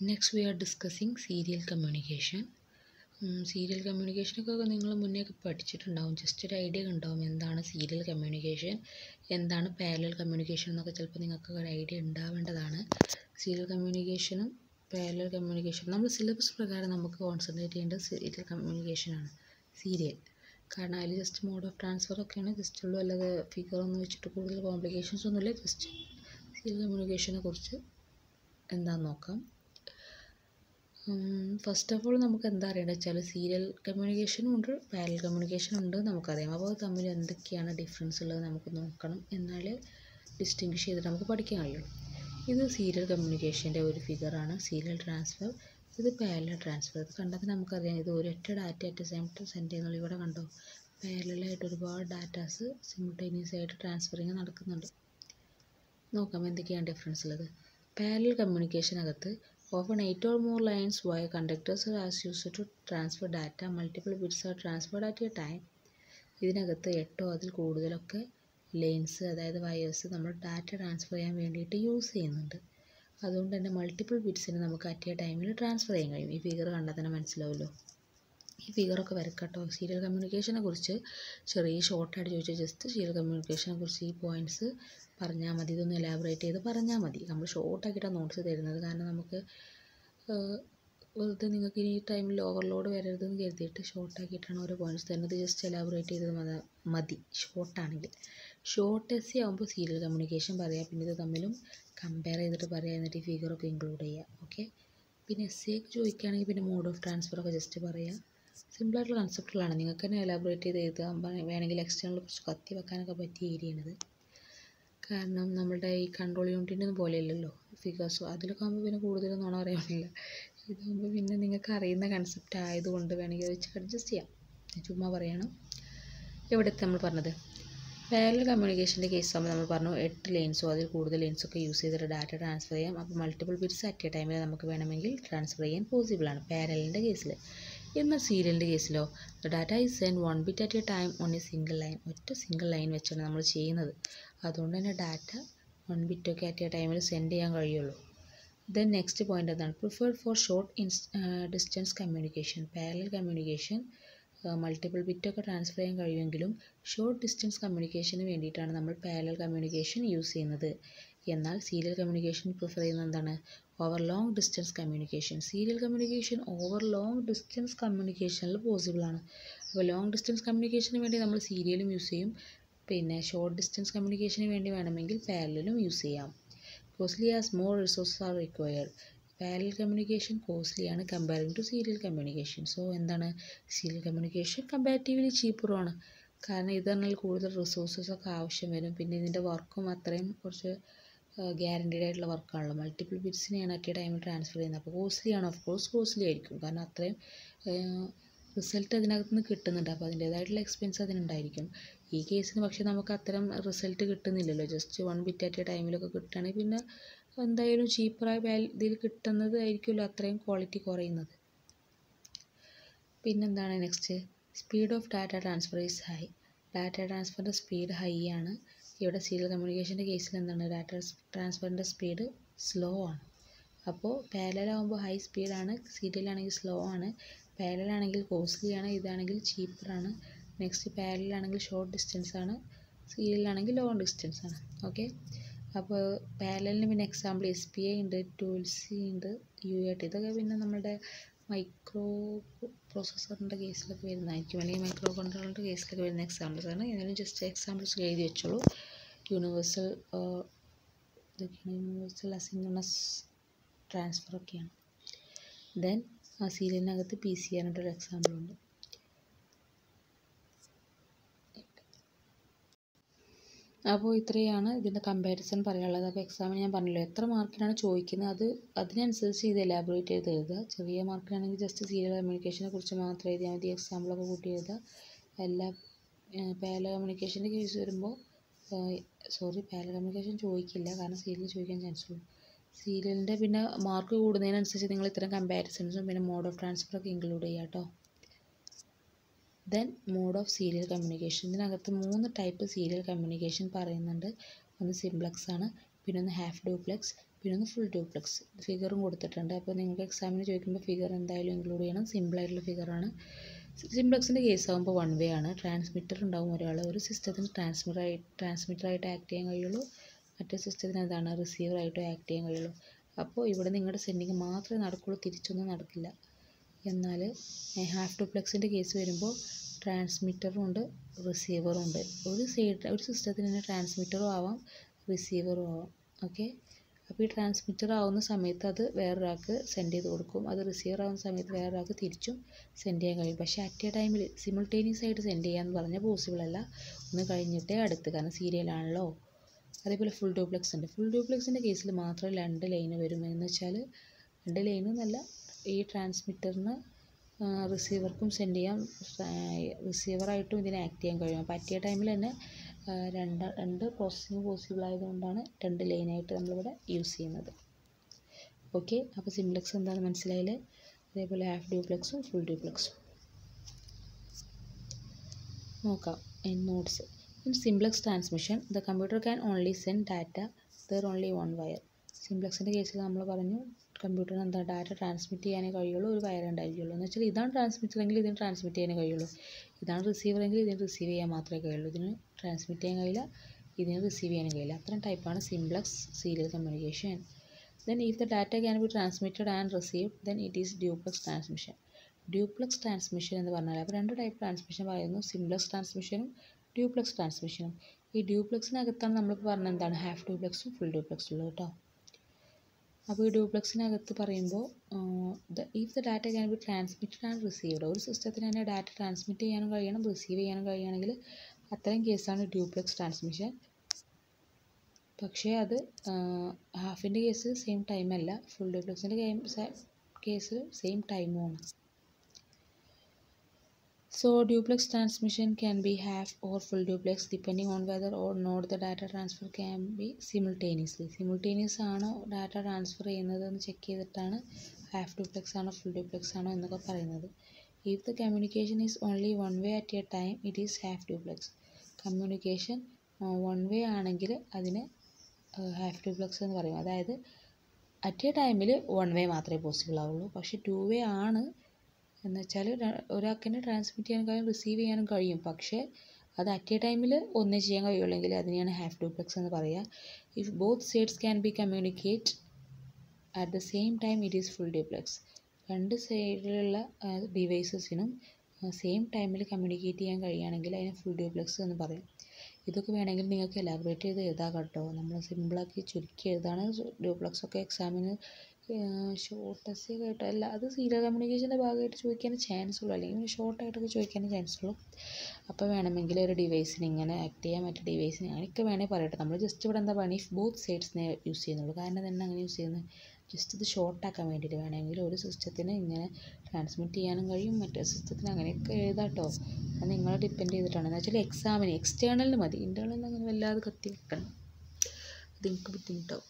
Next we are discussing serial communication serial കമ്മ്യൂണിക്കേഷനൊക്കെ നിങ്ങൾ മുന്നേ ഒക്കെ പഠിച്ചിട്ടുണ്ടാവും. ജസ്റ്റ് ഒരു ഐഡിയ ഉണ്ടാവും. എന്താണ് സീരിയൽ കമ്മ്യൂണിക്കേഷൻ എന്താണ് പാരലൽ കമ്മ്യൂണിക്കേഷൻ എന്നൊക്കെ ചിലപ്പോൾ നിങ്ങൾക്ക് ഒരു ഐഡിയ ഉണ്ടാവേണ്ടതാണ്. സീരിയൽ കമ്മ്യൂണിക്കേഷനും പാരലൽ കമ്മ്യൂണിക്കേഷനും നമ്മൾ സിലബസ് പ്രകാരം നമുക്ക് കോൺസെൻട്രേറ്റ് ചെയ്യേണ്ടത് സീരിയൽ കമ്മ്യൂണിക്കേഷനാണ് സീരിയൽ കാരണം അതിൽ ജസ്റ്റ് മോഡ് ഓഫ് ട്രാൻസ്ഫർ ഒക്കെയാണ്. ജസ്റ്റ് ഉള്ളൂ അല്ലാതെ ഫിഗർ ഒന്നും വെച്ചിട്ട് കൂടുതൽ കോംപ്ലിക്കേഷൻസ് ഒന്നുമില്ല. ജസ്റ്റ് സീരിയൽ കമ്മ്യൂണിക്കേഷനെ കുറിച്ച് എന്താണെന്ന് നോക്കാം. ഫസ്റ്റ് ഓഫ് ഓൾ നമുക്ക് എന്താ അറിയേണ്ടത് വെച്ചാൽ സീരിയൽ കമ്മ്യൂണിക്കേഷനും ഉണ്ട് പാരൽ കമ്മ്യൂണിക്കേഷനും ഉണ്ട് നമുക്കറിയാം. അപ്പോൾ തമ്മിൽ എന്തൊക്കെയാണ് ഡിഫറൻസ് ഉള്ളത് നമുക്ക് നോക്കണം. എന്നാലേ ഡിസ്റ്റിങ്ഷ് ചെയ്തിട്ട് നമുക്ക് പഠിക്കാൻ കഴിയും ഇത് സീരിയൽ കമ്മ്യൂണിക്കേഷന്റെ ഒരു ഫിഗറാണ് സീരിയൽ ട്രാൻസ്ഫർ ഇത് പാരലൽ ട്രാൻസ്ഫർ ഇത് കണ്ടാൽ നമുക്കറിയാം ഇത് ഒരൊറ്റ ഡാറ്റ അറ്റ് സെയിം സെൻഡ് ചെയ്യുന്നുള്ള ഇവിടെ കണ്ടോ? പാരലായിട്ട് ഒരുപാട് ഡാറ്റാസ് സിമിൾട്ടേനിയസ് ആയിട്ട് ട്രാൻസ്ഫറിങ് നടക്കുന്നുണ്ട്. നോക്കാം എന്തൊക്കെയാണ് ഡിഫറൻസ് ഉള്ളത്. പാരലൽ കമ്മ്യൂണിക്കേഷനകത്ത് often eight or more lines wire conductors as use to transfer data multiple bits are transferred at a time ഇതിനകത്ത് എട്ടോ അതിൽ കൂടുതലൊക്കെ ലൈൻസ് അതായത് വയേഴ്സ് നമ്മൾ ഡാറ്റ ട്രാൻസ്ഫർ ചെയ്യാൻ വേണ്ടിയിട്ട് യൂസ് ചെയ്യുന്നുണ്ട്. അതുകൊണ്ട് തന്നെ മൾട്ടിപ്പിൾ ബിറ്റ്സിന് നമുക്ക് അറ്റ് എ ടൈമിൽ ട്രാൻസ്ഫർ ചെയ്യാൻ കഴിയും. ഈ ഫിഗർ കണ്ടാൽ തന്നെ മനസ്സിലാവുമല്ലോ. ഈ ഫിഗറൊക്കെ വരക്കട്ടോ. സീരിയൽ കമ്മ്യൂണിക്കേഷനെ കുറിച്ച് ചെറിയ ഷോർട്ടായിട്ട് ചോദിച്ചാൽ ജസ്റ്റ് സീരിയൽ കമ്മ്യൂണിക്കേഷനെ കുറിച്ച് ഈ പോയിന്റ്സ് പറഞ്ഞാൽ മതി ഇതൊന്ന് എലാബറേറ്റ് ചെയ്ത് പറഞ്ഞാൽ മതി. നമ്മൾ ഷോർട്ടാക്കിയിട്ടാണ് നോട്ട്സ് തരുന്നത്. കാരണം നമുക്ക് വെറുതെ നിങ്ങൾക്ക് ഇനി ഈ ടൈമിൽ ഓവർലോഡ് വരരുതെന്ന് കരുതിയിട്ട് ഷോർട്ടാക്കിയിട്ടാണ് ഓരോ പോയിന്റ്സ് തരുന്നത്. ജസ്റ്റ് എലാബറേറ്റ് ചെയ്ത് മതി ഷോർട്ടാണെങ്കിൽ ഷോർട്ട് എസ് സി ആകുമ്പോൾ സീരിയൽ കമ്മ്യൂണിക്കേഷൻ പറയാം. പിന്നെ ഇത് തമ്മിലും കമ്പയർ ചെയ്തിട്ട് പറയാം. എന്നിട്ട് ഈ ഫിഗറൊക്കെ ഇൻക്ലൂഡ് ചെയ്യുക ഓക്കെ പിന്നെ എസ് സി ഒക്കെ ചോദിക്കുകയാണെങ്കിൽ പിന്നെ മോഡ് ഓഫ് ട്രാൻസ്ഫറൊക്കെ ജസ്റ്റ് പറയാം. സിമ്പിളായിട്ടുള്ള കൺസെപ്റ്റുകളാണ് നിങ്ങൾക്ക് തന്നെ എലാബറേറ്റ് ചെയ്ത് എഴുതാൻ വേണമെങ്കിൽ എക്സ്റ്റേണൽ കുറച്ച് കത്തി വെക്കാനൊക്കെ പറ്റിയ ഏരിയയാണിത് കാരണം നമ്മുടെ ഈ കൺട്രോൾ യൂണിറ്റിന്റെ പോലെയല്ലല്ലോ. ഫിഗേഴ്സ് അതിലൊക്കെ ആകുമ്പോൾ പിന്നെ കൂടുതലും നുണ പറയാനില്ല ഇതാകുമ്പോൾ പിന്നെ നിങ്ങൾക്ക് അറിയുന്ന കൺസെപ്റ്റ് ആയതുകൊണ്ട് വേണമെങ്കിൽ വെച്ച് അഡ്ജസ്റ്റ് ചെയ്യാം. ചുമ്മാ പറയണം. എവിടത്തെ നമ്മൾ പറഞ്ഞത്? പാരലൽ കമ്മ്യൂണിക്കേഷന്റെ കേസ് ആകുമ്പോൾ നമ്മൾ പറഞ്ഞു എട്ട് ലെയിൻസോ അതിൽ കൂടുതൽ ലെയിൻസൊക്കെ യൂസ് ചെയ്തിട്ട് ഡാറ്റ ട്രാൻസ്ഫർ ചെയ്യാം. അപ്പോൾ മൾട്ടിപ്പിൾ ബിറ്റ്സ് അറ്റ് എ ടൈമിൽ നമുക്ക് വേണമെങ്കിൽ ട്രാൻസ്ഫർ ചെയ്യാൻ പോസിബിൾ ആണ്. പാരലിന്റെ കേസിൽ എന്നാൽ സീരിയലിന്റെ കേസിലോ data is send one bit at a time on a single line ഒറ്റ സിംഗിൾ ലൈൻ വെച്ചാണ് നമ്മൾ ചെയ്യുന്നത്. അതുകൊണ്ട് തന്നെ ഡാറ്റ വൺ ബിറ്റൊക്കെ അറ്റ് എ ടൈമിൽ സെൻഡ് ചെയ്യാൻ കഴിയുള്ളൂ. ദെൻ നെക്സ്റ്റ് പോയിന്റ് എന്താണ്? Preferred for short ins distance communication parallel communication multiple ബിറ്റൊക്കെ transfer ചെയ്യാൻ കഴിയുമെങ്കിലും ഷോർട്ട് ഡിസ്റ്റൻസ് കമ്മ്യൂണിക്കേഷന് വേണ്ടിയിട്ടാണ് നമ്മൾ പാരലൽ കമ്മ്യൂണിക്കേഷൻ യൂസ് ചെയ്യുന്നത്. എന്നാൽ സീരിയൽ കമ്മ്യൂണിക്കേഷൻ പ്രിഫർ ചെയ്യുന്നത് എന്താണ്? Over long distance communication serial communication over long distance കമ്മ്യൂണിക്കേഷനിൽ പോസിബിളാണ് അപ്പോൾ ലോങ് ഡിസ്റ്റൻസ് കമ്മ്യൂണിക്കേഷന് വേണ്ടി നമ്മൾ സീരിയലും യൂസ് ചെയ്യും. പിന്നെ ഷോർട്ട് ഡിസ്റ്റൻസ് കമ്മ്യൂണിക്കേഷന് വേണ്ടി വേണമെങ്കിൽ പാരലിലും യൂസ് ചെയ്യാം. Costly as more resources are required parallel communication കോസ്റ്റ്ലിയാണ് comparing to serial communication so എന്താണ്? സീരിയൽ കമ്മ്യൂണിക്കേഷൻ കമ്പാരിറ്റീവ്ലി ചീപ്പറുമാണ് കാരണം ഇത് പറഞ്ഞാൽ കൂടുതൽ റിസോഴ്സസ് ഒക്കെ ആവശ്യം വരും. പിന്നെ ഇതിന്റെ വർക്കും അത്രയും കുറച്ച് ഗ്യാരണ്ടീഡ് ആയിട്ടുള്ള വർക്കാണല്ലോ മൾട്ടിപ്പിൾ ബിറ്റ്സിനെയാണ് അറ്റ് ടൈമിൽ ട്രാൻസ്ഫർ ചെയ്യുന്നത്. അപ്പോൾ കോസ്റ്റ്ലി ആണ്. ഓഫ് കോഴ്സ് കോസ്റ്റ്ലി ആയിരിക്കും. കാരണം അത്രയും റിസൾട്ട് അതിനകത്ത് നിന്ന് കിട്ടുന്നുണ്ട്. അപ്പോൾ അതിന്റേതായിട്ടുള്ള എക്സ്പെൻസ് അതിനുണ്ടായിരിക്കും. ഈ കേസിന് പക്ഷേ നമുക്ക് അത്തരം റിസൾട്ട് കിട്ടുന്നില്ലല്ലോ. Just one bit at a ടൈമിലൊക്കെ കിട്ടുകയാണെങ്കിൽ പിന്നെ എന്തായാലും ചീപ്പറായ ഇതിൽ കിട്ടുന്നത് ആയിരിക്കുമല്ലോ അത്രയും ക്വാളിറ്റി കുറയുന്നത്. പിന്നെന്താണ് next speed of data transfer is high data ട്രാൻസ്ഫറിന്റെ speed high ആണ്. ഇവിടെ സീരിയൽ കമ്മ്യൂണിക്കേഷന്റെ കേസിൽ എന്താണ്? ഡാറ്റ ട്രാൻസ്ഫറിന്റെ സ്പീഡ് സ്ലോ ആണ്. അപ്പോൾ പാരലാകുമ്പോൾ ഹൈ സ്പീഡാണ് സീരിയലാണെങ്കിൽ സ്ലോ ആണ്. പാരലാണെങ്കിൽ കോസ്റ്റ്ലി ആണ്. ഇതാണെങ്കിൽ ചീപ്പറാണ് നെക്സ്റ്റ് പാരലാണെങ്കിൽ ഷോർട്ട് ഡിസ്റ്റൻസ് ആണ്. സീരിയലാണെങ്കിൽ ലോങ് ഡിസ്റ്റൻസ് ആണ്. ഓക്കെ അപ്പോൾ പാരലിന് പിന്നെ എക്സാമ്പിൾ എസ് പി ഐ ഉണ്ട് ടൂൾസി ഉണ്ട് യു എ ടി ഇതൊക്കെ പിന്നെ നമ്മുടെ മൈക്രോ പ്രോസസ്സറിന്റെ കേസിലൊക്കെ വരുന്നതായിരിക്കും അല്ലെങ്കിൽ മൈക്രോ കൺട്രോളറിന്റെ കേസിലൊക്കെ വരുന്ന എക്സാമ്പിൾസ് ആണ്. എന്നാലും ജസ്റ്റ് എക്സാമ്പിൾസ് എഴുതി വെച്ചോളൂ. യൂണിവേഴ്സൽ യൂണിവേഴ്സൽ അസിംഗണസ് ട്രാൻസ്ഫർ ഒക്കെയാണ്. ദെൻ ആ സീരിയലിനകത്ത് പി സി ആറിന്റെ ഒരു എക്സാമ്പിൾ ഉണ്ട്. അപ്പോൾ ഇത്രയാണ് ഇതിന്റെ കമ്പാരിസൺ പറയാനുള്ളത്. അപ്പോൾ എക്സാമിന് ഞാൻ പറഞ്ഞല്ലോ എത്ര മാർക്കിനാണ് ചോദിക്കുന്നത്? അത് അതിനനുസരിച്ച് ഇത് എലാബറേറ്റ് ചെയ്ത് എഴുതുക. ചെറിയ മാർക്കിനാണെങ്കിൽ ജസ്റ്റ് സീരിയൽ കമ്മ്യൂണിക്കേഷനെ കുറിച്ച് മാത്രം എഴുതിയാൽ മതി എക്സാമ്പിളൊക്കെ കൂട്ടി എഴുതുക. എല്ലാ പാല കമ്മ്യൂണിക്കേഷന്റെ കേസ് വരുമ്പോൾ സോറി പാല കമ്മ്യൂണിക്കേഷൻ ചോദിക്കില്ല. കാരണം സീരിയൽ ചോദിക്കാൻ ചാൻസ് ഉള്ളൂ. സീരിയലിന്റെ പിന്നെ മാർക്ക് കൂടുന്നതിനനുസരിച്ച് നിങ്ങൾ ഇത്തരം കമ്പാരിസൺസും പിന്നെ മോഡ് ഓഫ് ട്രാൻസ്ഫർ ഒക്കെ ഇൻക്ലൂഡ് ചെയ്യുക കേട്ടോ. Then mode of serial communication ഇതിനകത്ത് മൂന്ന് ടൈപ്പ് സീരിയൽ കമ്മ്യൂണിക്കേഷൻ പറയുന്നുണ്ട്. ഒന്ന് സിംപ്ലക്സ് ആണ് പിന്നെ ഒന്ന് ഹാഫ് ഡ്യൂപ്ലക്സ് പിന്നെ ഒന്ന് ഫുൾ ഡ്യൂപ്ലക്സ് ഫിഗറും കൊടുത്തിട്ടുണ്ട്. അപ്പോൾ നിങ്ങൾക്ക് എക്സാമിന് ചോദിക്കുമ്പോൾ ഫിഗർ എന്തായാലും ഇൻക്ലൂഡ് ചെയ്യണം. സിമ്പിളായിട്ടുള്ള ഫിഗറാണ് സിംപ്ലക്സിന്റെ കേസ് ആകുമ്പോൾ വൺ വേ ആണ്. ട്രാൻസ്മിറ്റർ ഉണ്ടാവും ഒരാൾ ഒരു സിസ്റ്റത്തിന് ട്രാൻസ്മിറ്ററായി ട്രാൻസ്മിറ്ററായിട്ട് ആക്ട് ചെയ്യാൻ കഴിയുള്ളൂ. മറ്റേ സിസ്റ്റത്തിന് എന്താണ്? റിസീവറായിട്ട് ആക്ട് ചെയ്യാൻ കഴിയുള്ളൂ. അപ്പോൾ ഇവിടെ നിങ്ങളുടെ സെൻഡിങ് മാത്രമേ നടക്കുള്ളൂ. തിരിച്ചൊന്നും നടക്കില്ല. എന്നാൽ ഹാഫ് ടുപ്ലക്സിന്റെ കേസ് വരുമ്പോൾ ട്രാൻസ്മിറ്ററും ഉണ്ട് റിസീവറും ഉണ്ട്. ഒരു സൈഡ് ഒരു സിസ്റ്റത്തിന് തന്നെ ട്രാൻസ്മിറ്ററും ആവാം റിസീവറും ആവാം. ഓക്കെ അപ്പോൾ ഈ ട്രാൻസ്മിറ്റർ ആവുന്ന സമയത്ത് അത് വേറൊരാൾക്ക് സെൻഡ് ചെയ്ത് കൊടുക്കും. അത് റിസീവർ ആവുന്ന സമയത്ത് വേറൊരാൾക്ക് തിരിച്ചും സെൻഡ് ചെയ്യാൻ കഴിയും. പക്ഷേ അറ്റ് എ ടൈമിൽ സിമിൾട്ടേനിയസ് ആയിട്ട് സെൻഡ് ചെയ്യാന്ന് പറഞ്ഞാൽ പോസിബിൾ അല്ല. ഒന്ന് കഴിഞ്ഞിട്ടേ അടുത്ത്. കാരണം സീരിയലാണല്ലോ അതേപോലെ ഫുൾ ഡ്യൂപ്ലക്സ് ഉണ്ട്. ഫുൾ ഡ്യൂപ്ലക്സിന്റെ കേസിൽ മാത്രം രണ്ട് ലൈന് വരും എന്ന് വെച്ചാൽ രണ്ട് എന്നല്ല ഈ ട്രാൻസ്മിറ്ററിന് റിസീവർക്കും സെൻഡ് ചെയ്യാം. റിസീവറായിട്ടും ഇതിനെ ആക്ട് ചെയ്യാൻ കഴിയും. എ ടൈമിൽ തന്നെ രണ്ട് രണ്ട് പ്രോസസ്സിങ് പോസിബിൾ ആയതുകൊണ്ടാണ് രണ്ട് ലൈനായിട്ട് നമ്മളിവിടെ യൂസ് ചെയ്യുന്നത്. ഓക്കെ അപ്പോൾ സിംപ്ലക്സ് എന്താണ് മനസ്സിലായില്ലേ? അതേപോലെ ഹാഫ് ഡ്യൂപ്ലക്സും ഫുൾ ഡ്യൂപ്ലക്സും നോക്കാം. Notes in simplex transmission the computer can only send data there only one wire സിംപ്ലക്സിന്റെ കേസിൽ നമ്മൾ പറഞ്ഞു കമ്പ്യൂട്ടറിന് എന്താ ഡാറ്റ ട്രാൻസ്മിറ്റ് ചെയ്യാനേ കഴിയുള്ളൂ ഒരു വയർ ഉണ്ടായിരിക്കുള്ളൂ. എന്ന് വെച്ചാൽ ഇതാണ് ട്രാൻസ്മിറ്റർ എങ്കിൽ ഇതിന് ട്രാൻസ്മിറ്റ് ചെയ്യാനേ കഴിയുള്ളൂ. ഇതാണ് റിസീവർ എങ്കിൽ ഇതിന് റിസീവ് ചെയ്യാൻ മാത്രമേ കഴിയുള്ളൂ. ഇതിന് ട്രാൻസ്മിറ്റ് ചെയ്യാൻ കഴിയില്ല ഇതിന് റിസീവ് ചെയ്യാനും കഴിയില്ല. അത്തരം ടൈപ്പാണ് simplex serial communication then if the data can be transmitted and receive then it is duplex transmission duplex transmission എന്ന് പറഞ്ഞാൽ അപ്പോൾ രണ്ട് ടൈപ്പ് ട്രാൻസ്മിഷൻ പറയുന്നു. സിംപ്ലക്സ് ട്രാൻസ്മിഷനും ഡ്യൂപ്ലക്സ് ട്രാൻസ്മിഷനും ഈ ഡ്യൂപ്ലക്സിനകത്താണ് നമ്മൾ പറഞ്ഞത് എന്താണ്? ഹാഫ് ഡ്യൂപ്ലക്സും ഫുൾ ഡ്യൂപ്ലക്സും ഉള്ളത് കേട്ടോ. അപ്പോൾ ഈ ഡ്യൂപ്ലക്സിനകത്ത് പറയുമ്പോൾ if the data can be transmitted and received ഒരു സിസ്റ്റത്തിന് തന്നെ ഡാറ്റ ട്രാൻസ്മിറ്റ് ചെയ്യാനും കഴിയണം റിസീവ് ചെയ്യാനും കഴിയുകയാണെങ്കിൽ അത്തരം കേസാണ് ഡ്യൂപ്ലക്സ് ട്രാൻസ്മിഷൻ പക്ഷേ അത് ഹാഫിന്റെ കേസ് സെയിം ടൈം അല്ല ഫുൾ ഡ്യൂപ്ലക്സിന്റെ കേസ് സെയിം ടൈമുമാണ് So duplex transmission can be half or full duplex depending on whether or not the data transfer can be simultaneously. Simultaneous ആണോ ഡാറ്റ ട്രാൻസ്ഫർ ചെയ്യുന്നത് എന്ന് check ചെയ്തിട്ടാണ് ഹാഫ് ഡ്യൂപ്ലെക്സ് ആണോ full duplex ആണോ എന്നൊക്കെ പറയുന്നത്. If the communication is only one way at a time it is half duplex communication one way ആണെങ്കിൽ അതിന് ഹാഫ് ഡ്യൂപ്ലെക്സ് എന്ന് പറയും. അതായത് അറ്റ് എ ടൈമിൽ വൺ വേ മാത്രമേ പോസിബിൾ ആവുള്ളൂ. പക്ഷേ ടു വേ ആണ് എന്ന് വെച്ചാൽ ഒരാൾക്ക് തന്നെ ട്രാൻസ്മിറ്റ് ചെയ്യാൻ കഴിയും റിസീവ് ചെയ്യാനും കഴിയും. പക്ഷേ അത് അറ്റ് എ ടൈമിൽ ഒന്നേ ചെയ്യാൻ കഴിയുള്ളെങ്കിൽ അതിനെയാണ് ഹാഫ് ഡ്യൂപ്ലെക്സ് എന്ന് പറയുക if both sides can be communicate at the same time it is full duplex രണ്ട് സൈഡിലുള്ള ഡിവൈസസിനും സെയിം ടൈമിൽ കമ്മ്യൂണിക്കേറ്റ് ചെയ്യാൻ കഴിയുകയാണെങ്കിൽ അതിനെ ഫുൾ ഡ്യൂപ്ലെക്സ് എന്ന് പറയും. ഇതൊക്കെ വേണമെങ്കിൽ നിങ്ങൾക്ക് എലാബറേറ്റ് ചെയ്ത് എഴുതാം കേട്ടോ. നമ്മൾ സിമ്പിളാക്കി ചുരുക്കി എഴുതാണ്. ഡ്യൂപ്ലെക്സ് ഒക്കെ എക്സാമിന് ഷോർട്ടസ്റ്റ് കേട്ടോ. അല്ല അത് സീരിയൽ കമ്മ്യൂണിക്കേഷന്റെ ഭാഗമായിട്ട് ചോദിക്കാൻ ചാൻസ് ഉള്ളൂ. അല്ലെങ്കിൽ ഷോർട്ടായിട്ടൊക്കെ ചോദിക്കാൻ ചാൻസ് ഉള്ളൂ. അപ്പോൾ വേണമെങ്കിൽ ഒരു ഡിവൈസിന് ഇങ്ങനെ ആക്ട് ചെയ്യാൻ പറ്റിയ ഡിവൈസിന് അങ്ങനെയൊക്കെ വേണേൽ പറയട്ടെ. നമ്മൾ ജസ്റ്റ് ഇവിടെ എന്താ ഇഫ് ബോത്ത് സൈഡ്സിനെ യൂസ് ചെയ്യുന്നുള്ളൂ. കാരണം തന്നെ അങ്ങനെ യൂസ് ചെയ്യുന്നത് ജസ്റ്റ് ഇത് ഷോർട്ടാക്കാൻ വേണ്ടിയിട്ട് വേണമെങ്കിൽ ഒരു സിസ്റ്റത്തിന് ഇങ്ങനെ ട്രാൻസ്മിറ്റ് ചെയ്യാനും കഴിയും. മറ്റേ സിസ്റ്റത്തിന് അങ്ങനെയൊക്കെ എഴുതാട്ടോ അത് നിങ്ങളെ ഡിപ്പെൻഡ് ചെയ്തിട്ടാണ്. എന്ന് വെച്ചാൽ എക്സാമിന് എക്സ്റ്റേണലിന് മതി. ഇന്റേർണലിന് അങ്ങനെ വല്ലാതെ കത്തി വെക്കണം അത് നിങ്ങൾക്ക് ബുദ്ധിമുട്ടാവും.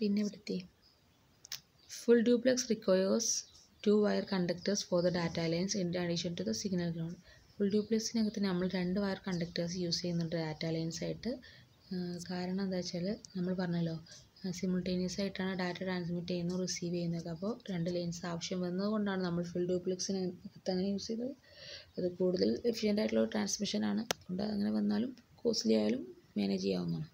പിന്നെ ഇവിടുത്തെ full duplex requires two wire conductors for the data lines in addition to the signal ground full ഡ്യൂപ്ലെക്സിനകത്ത് നമ്മൾ രണ്ട് വയർ കണ്ടക്ടേഴ്സ് യൂസ് ചെയ്യുന്നുണ്ട് ഡാറ്റ ലൈൻസ് ആയിട്ട്. കാരണം എന്താ വെച്ചാൽ നമ്മൾ പറഞ്ഞല്ലോ സിമിൾട്ടേനിയസ് ആയിട്ടാണ് ഡാറ്റ ട്രാൻസ്മിറ്റ് ചെയ്യുന്നത് റിസീവ് ചെയ്യുന്നത്. അപ്പോൾ രണ്ട് ലൈൻസ് ആവശ്യം വന്നതുകൊണ്ടാണ് നമ്മൾ ഫുൾ ഡ്യൂപ്ലെക്സിനകത്ത് അങ്ങനെ യൂസ് ചെയ്തത്. അത് കൂടുതൽ എഫിഷ്യന്റ് ആയിട്ടുള്ള ട്രാൻസ്മിഷൻ ആണ്. അതുകൊണ്ട് അങ്ങനെ വന്നാലും കോസ്റ്റ്ലി ആയാലും മാനേജ് ചെയ്യാവുന്നതാണ്.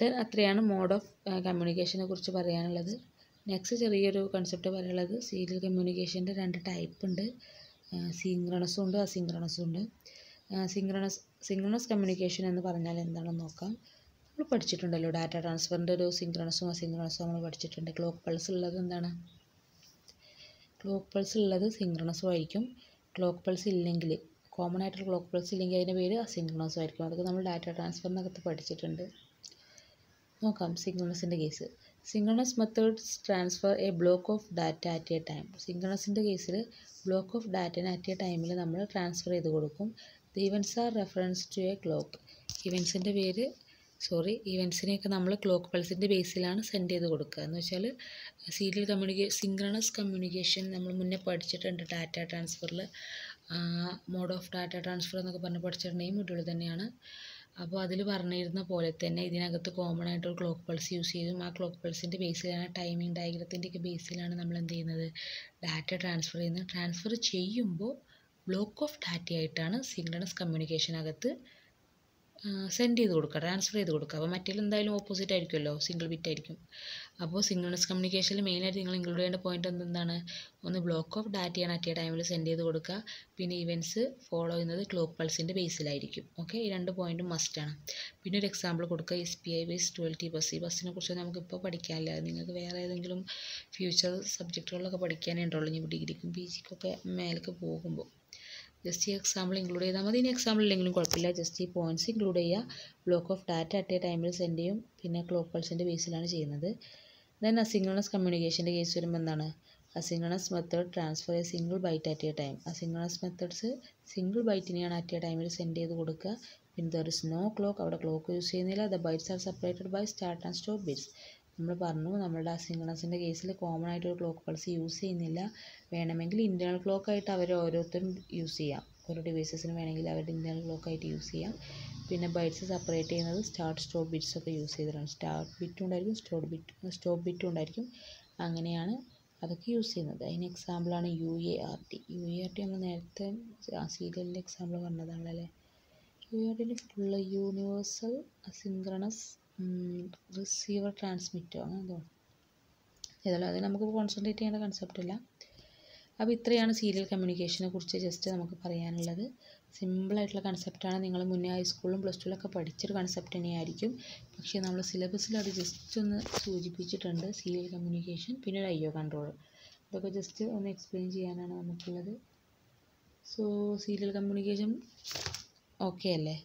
ദെൻ അത്രയാണ് മോഡ് ഓഫ് കമ്മ്യൂണിക്കേഷനെ കുറിച്ച് പറയാനുള്ളത്. നെക്സ്റ്റ് ചെറിയൊരു കൺസെപ്റ്റ് പറയാനുള്ളത് സീരിയൽ കമ്മ്യൂണിക്കേഷന്റെ രണ്ട് ടൈപ്പ് ഉണ്ട്. സിങ്ക്രണസും ഉണ്ട് അസിങ്ക്രണസും ഉണ്ട്. സിങ്ക്രണസ് സിങ്ക്രണസ് കമ്മ്യൂണിക്കേഷൻ എന്ന് പറഞ്ഞാൽ എന്താണെന്ന് നോക്കാം. നമ്മൾ പഠിച്ചിട്ടുണ്ടല്ലോ ഡാറ്റ ട്രാൻസ്ഫറിന്റെ ഒരു സിങ്ക്രണസും അസിങ്ക്രണസും നമ്മൾ പഠിച്ചിട്ടുണ്ട്. ക്ലോക്ക് പൾസ് ഉള്ളത് എന്താണ്? ക്ലോക്ക് പൾസ് ഉള്ളത് സിങ്ക്രണസും ആയിരിക്കും. ക്ലോക്ക് പൾസ് ഇല്ലെങ്കിൽ കോമൺ ആയിട്ടുള്ള ക്ലോക്ക് പൾസ് ഇല്ലെങ്കിൽ അതിന്റെ പേര് അസിങ്ക്രണസും ആയിരിക്കും. അതൊക്കെ നമ്മൾ ഡാറ്റ ട്രാൻസ്ഫറിനകത്ത് പഠിച്ചിട്ടുണ്ട്. നോക്കാം. സിങ്ക്രണസിന്റെ case. Synchronous methods transfer a block of data at a time സിങ്ക്രണസിന്റെ കേസിൽ ബ്ലോക്ക് ഓഫ് ഡാറ്റനെ അറ്റ് എ ടൈമിൽ നമ്മൾ ട്രാൻസ്ഫർ ചെയ്ത് കൊടുക്കും. The events are reference to a clock ഇവൻസിന്റെ പേര് സോറി ഇവൻസിനെയൊക്കെ നമ്മൾ ക്ലോക്ക് പൾസിന്റെ ബേസിലാണ് സെൻഡ് ചെയ്ത് കൊടുക്കുക. എന്ന് വെച്ചാൽ സീരിയൽ കമ്മ്യൂണിക്കേ സിങ്ക്രണസ് കമ്മ്യൂണിക്കേഷൻ നമ്മൾ മുന്നേ പഠിച്ചിട്ടുണ്ട്. ഡാറ്റ ട്രാൻസ്ഫറിൽ മോഡ് ഓഫ് ഡാറ്റ ട്രാൻസ്ഫർ എന്നൊക്കെ പറഞ്ഞ് പഠിച്ചിട്ടുണ്ടെങ്കിൽ മൊഡ്യൂൾ തന്നെയാണ്. അപ്പോൾ അതിൽ പറഞ്ഞിരുന്ന പോലെ തന്നെ ഇതിനകത്ത് കോമൺ ആയിട്ട് ഒരു ക്ലോക്ക് പൾസ് യൂസ് ചെയ്യും ആ ക്ലോക്ക് പൾസിന്റെ ബേസിലാണ് ടൈമിംഗ് ഡയഗ്രത്തിന്റെയൊക്കെ ബേസിലാണ് നമ്മൾ എന്ത് ചെയ്യുന്നത്? ഡാറ്റ ട്രാൻസ്ഫർ ചെയ്യുന്നത്. ട്രാൻസ്ഫർ ചെയ്യുമ്പോൾ ബ്ലോക്ക് ഓഫ് ഡാറ്റ ആയിട്ടാണ് കമ്മ്യൂണിക്കേഷൻ കമ്മ്യൂണിക്കേഷനകത്ത് സെൻഡ് ചെയ്ത് കൊടുക്കുക ട്രാൻസ്ഫർ ചെയ്ത് കൊടുക്കുക അപ്പോൾ മറ്റേ എന്തായാലും ഓപ്പോസിറ്റ് ആയിരിക്കുമല്ലോ സിംഗിൾ ബിറ്റ് ആയിരിക്കും. അപ്പോൾ സിംഗിൾസ് കമ്മ്യൂണിക്കേഷനിൽ മെയിനായിട്ട് നിങ്ങൾ ഇൻക്ലൂഡ് ചെയ്യേണ്ട പോയിന്റ് എന്താണ്? ഒന്ന് ബ്ലോക്ക് ഓഫ് ഡാറ്റയാണ് അറ്റ് എ ടൈമിൽ സെൻഡ് ചെയ്ത് കൊടുക്കുക. പിന്നെ ഇവന്റ്സ് ഫോളോ ചെയ്യുന്നത് ക്ലോക്ക് പൾസിന്റെ ബേസിലായിരിക്കും ഓക്കെ ഈ രണ്ട് പോയിന്റും മസ്റ്റ് ആണ്. പിന്നെ ഒരു എക്സാമ്പിൾ കൊടുക്കുക S P I base T bus ഈ ബസ്സിനെ കുറിച്ച് നമുക്കിപ്പോൾ പഠിക്കാനില്ല. നിങ്ങൾക്ക് വേറെ ഏതെങ്കിലും ഫ്യൂച്ചർ സബ്ജക്റ്റുകളിലൊക്കെ പഠിക്കാനേ ഉണ്ടാവുള്ളൂ ഇനി ഡിഗ്രിക്കും പി ജിക്കൊക്കെ മേലേക്ക് പോകുമ്പോൾ. ജസ്റ്റ് ഈ എക്സാമ്പിൾ ഇൻക്ലൂഡ് ചെയ്താൽ മതി. ഇനി എക്സാമ്പിൾ ഇല്ലെങ്കിലും കുഴപ്പമില്ല. ജസ്റ്റ് ഈ പോയിന്റ്സ് ഇൻക്ലൂഡ് ചെയ്യുക. Block of data at a ടൈമിൽ സെൻഡ് ചെയ്യും. പിന്നെ ക്ലോക്ക് പൾസിന്റെ ബേസിലാണ് ചെയ്യുന്നത്. ദെൻ അസിങ്രണസ് കമ്മ്യൂണിക്കേഷന്റെ കേസ് വരുമ്പോൾ എന്താണ്? Asynchronous method transfer a single byte at a time asynchronous methods single ബൈറ്റിനെയാണ് at a ടൈമിൽ സെൻഡ് ചെയ്ത് കൊടുക്കുക. പിന്നെ ദർ ഇസ് നോ ക്ലോക്ക് അവിടെ ക്ലോക്ക് യൂസ് ചെയ്യുന്നില്ല. The bytes are separated by start and stop bits നമ്മൾ പറഞ്ഞു നമ്മളുടെ അസിങ്രണസിന്റെ കേസിൽ കോമൺ ആയിട്ട് ഒരു ക്ലോക്ക് പൾസ് യൂസ് ചെയ്യുന്നില്ല. വേണമെങ്കിൽ ഇന്റേർണൽ ക്ലോക്കായിട്ട് അവർ ഓരോരുത്തരും യൂസ് ചെയ്യാം. ഓരോ ഡിവൈസസിന് വേണമെങ്കിൽ അവരുടെ ഇന്റേർണൽ ക്ലോക്കായിട്ട് യൂസ് ചെയ്യാം. പിന്നെ ബൈറ്റ്സ് സെപ്പറേറ്റ് ചെയ്യുന്നത് സ്റ്റാർട്ട് സ്റ്റോപ്പ് ബിറ്റ്സ് ഒക്കെ യൂസ് ചെയ്തിട്ടാണ്. സ്റ്റാർട്ട് ബിറ്റും ഉണ്ടായിരിക്കും സ്റ്റോപ്പ് ബിറ്റ് സ്റ്റോപ്പ് ബിറ്റും ഉണ്ടായിരിക്കും. അങ്ങനെയാണ് അതൊക്കെ യൂസ് ചെയ്യുന്നത്. അതിന് എക്സാമ്പിളാണ് U A R T U A R T നമ്മൾ നേരത്തെ ആ സീരിയലിന്റെ എക്സാമ്പിൾ പറഞ്ഞതാണല്ലേ യു എ ആർ ടിന്റെ ഫുള്ള് യൂണിവേഴ്സൽ അസിങ്ക്രണസ് റിസീവർ ട്രാൻസ്മിറ്റോ അങ്ങനെ എന്തോ ഏതായാലും അത് നമുക്ക് കോൺസെൻട്രേറ്റ് ചെയ്യേണ്ട കൺസെപ്റ്റ് ഇല്ല. അപ്പോൾ ഇത്രയാണ് സീരിയൽ കമ്മ്യൂണിക്കേഷനെ കുറിച്ച് ജസ്റ്റ് നമുക്ക് പറയാനുള്ളത്. സിമ്പിളായിട്ടുള്ള കൺസെപ്റ്റാണ് നിങ്ങൾ മുന്നേ ഹൈസ്കൂളിലും പ്ലസ് ടുവിലൊക്കെ പഠിച്ചൊരു കൺസെപ്റ്റ് തന്നെയായിരിക്കും. പക്ഷേ നമ്മൾ സിലബസിൽ അത് ജസ്റ്റ് ഒന്ന് സൂചിപ്പിച്ചിട്ടുണ്ട് സീരിയൽ കമ്മ്യൂണിക്കേഷൻ പിന്നെ ഒരു അയ്യോ കൺട്രോൾ ഇതൊക്കെ ജസ്റ്റ് ഒന്ന് എക്സ്പ്ലെയിൻ ചെയ്യാനാണ് നമുക്കുള്ളത്. സോ സീരിയൽ കമ്മ്യൂണിക്കേഷൻ ഓക്കെ അല്ലേ?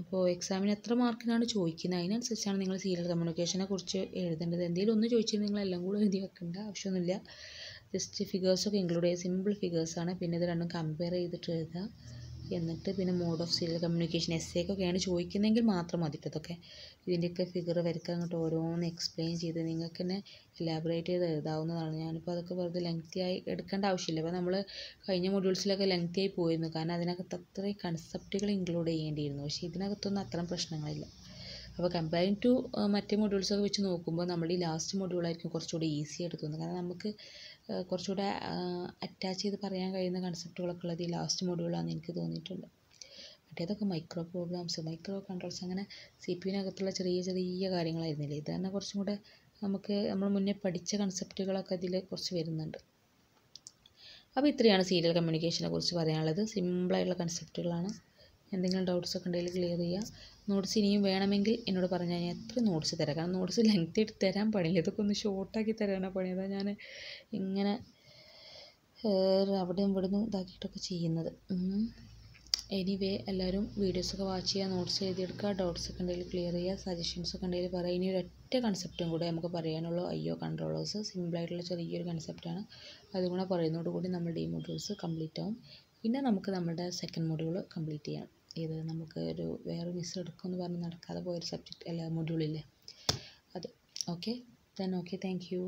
അപ്പോൾ എക്സാമിന് എത്ര മാർക്കിനാണ് ചോദിക്കുന്നത്? അതിനനുസരിച്ചാണ് നിങ്ങൾ സീരിയൽ കമ്മ്യൂണിക്കേഷനെ കുറിച്ച് എഴുതേണ്ടത്. എന്തെങ്കിലും ഒന്ന് ചോദിച്ചാൽ നിങ്ങൾ എല്ലാം കൂടെ എഴുതി വെക്കേണ്ട ആവശ്യമൊന്നുമില്ല. ജസ്റ്റ് ഫിഗേഴ്സൊക്കെ ഇൻക്ലൂഡ് ചെയ്യുക. സിമ്പിൾ ഫിഗേഴ്സാണ് പിന്നെ ഇത് രണ്ടും കമ്പയർ ചെയ്തിട്ട് എഴുതുക. എന്നിട്ട് പിന്നെ mode of serial communication S എക്കൊക്കെയാണ് ചോദിക്കുന്നതെങ്കിൽ മാത്രം മതി ഇതൊക്കെ. ഇതിന്റെയൊക്കെ ഫിഗർ വരയ്ക്കാൻ അങ്ങോട്ട് ഓരോന്ന് എക്സ്പ്ലെയിൻ ചെയ്ത് നിങ്ങൾക്ക് തന്നെ എലാബറേറ്റ് ചെയ്ത് എഴുതാവുന്നതാണ്. ഞാനിപ്പോൾ അതൊക്കെ വെറുതെ ലെങ്തി ആയി എടുക്കേണ്ട ആവശ്യമില്ല. അപ്പോൾ നമ്മൾ കഴിഞ്ഞ മൊഡ്യൂൾസിലൊക്കെ ലെങ്തി ആയി പോയിരുന്നു. കാരണം അതിനകത്ത് അത്രയും കൺസെപ്റ്റുകൾ ഇൻക്ലൂഡ് ചെയ്യേണ്ടിയിരുന്നു. പക്ഷേ ഇതിനകത്തൊന്നും അത്തരം പ്രശ്നങ്ങളില്ല. അപ്പോൾ കമ്പയറിങ് ടു മറ്റേ മൊഡ്യൂൾസൊക്കെ വെച്ച് നോക്കുമ്പോൾ നമ്മൾ ഈ ലാസ്റ്റ് മൊഡ്യൂളായിരിക്കും കുറച്ചുകൂടി ഈസി ആയിട്ട് തോന്നുന്നത്. കാരണം നമുക്ക് കുറച്ചുകൂടെ അറ്റാച്ച് ചെയ്ത് പറയാൻ കഴിയുന്ന കൺസെപ്റ്റുകളൊക്കെ ഉള്ളത് ഈ ലാസ്റ്റ് മൊഡ്യൂളാണെന്ന് എനിക്ക് തോന്നിയിട്ടുണ്ട്. മറ്റേതൊക്കെ മൈക്രോ പ്രോഗ്രാംസ് മൈക്രോ കൺട്രോൾസ് അങ്ങനെ സി പി യുവിനകത്തുള്ള ചെറിയ ചെറിയ കാര്യങ്ങളായിരുന്നില്ലേ? ഇത് തന്നെ കുറച്ചും കൂടെ നമുക്ക് നമ്മൾ മുന്നേ പഠിച്ച കൺസെപ്റ്റുകളൊക്കെ ഇതിൽ കുറച്ച് വരുന്നുണ്ട്. അപ്പോൾ ഇത്രയാണ് സീരിയൽ കമ്മ്യൂണിക്കേഷനെ കുറിച്ച് പറയാനുള്ളത്. സിമ്പിളായിട്ടുള്ള കൺസെപ്റ്റുകളാണ് എന്തെങ്കിലും ഡൗട്ട്സ് ഒക്കെ ഉണ്ടെങ്കിൽ ക്ലിയർ ചെയ്യുക നോട്ട്സ് ഇനിയും വേണമെങ്കിൽ എന്നോട് പറഞ്ഞാൽ ഞാൻ എത്ര നോട്ട്സ് തരാം? കാരണം നോട്ട്സ് ലെങ്ത് എടുത്ത് തരാൻ പണിയില്ല. ഇതൊക്കെ ഒന്ന് ഷോർട്ടാക്കി തരാനാണ് പണി. അതാണ് ഞാൻ ഇങ്ങനെ അവിടെ ഇവിടുന്ന് ഇതാക്കിയിട്ടൊക്കെ ചെയ്യുന്നത്. എനിവേ എല്ലാവരും വീഡിയോസൊക്കെ വാച്ച് ചെയ്യുക നോട്ട്സ് എഴുതിയെടുക്കുക. ഡൗട്ട്സ് ഒക്കെ ഉണ്ടെങ്കിൽ ക്ലിയർ ചെയ്യുക. സജഷൻസ് ഒക്കെ ഉണ്ടെങ്കിൽ പറയുക ഇനി ഒരു ഒറ്റ കൺസെപ്റ്റും കൂടെ നമുക്ക് പറയാനുള്ളൂ. അയ്യോ കൺട്രോളേഴ്സ് സിമ്പിളായിട്ടുള്ള ചെറിയൊരു കൺസെപ്റ്റാണ് അതുകൂടെ പറയുന്നതോടുകൂടി നമ്മുടെ ഈ മോഡ്യൂൾസ് കംപ്ലീറ്റ് ആവും. പിന്നെ നമുക്ക് നമ്മുടെ സെക്കൻഡ് മോഡ്യൂൾ കംപ്ലീറ്റ് ചെയ്യണം ഇത് നമുക്ക് ഒരു വേറെ മിസ് എടുക്കുമെന്ന് പറഞ്ഞ് നടക്കാതെ പോയൊരു സബ്ജക്റ്റ് അല്ല മൊഡ്യൂളില്ലേ അത് okay then okay thank you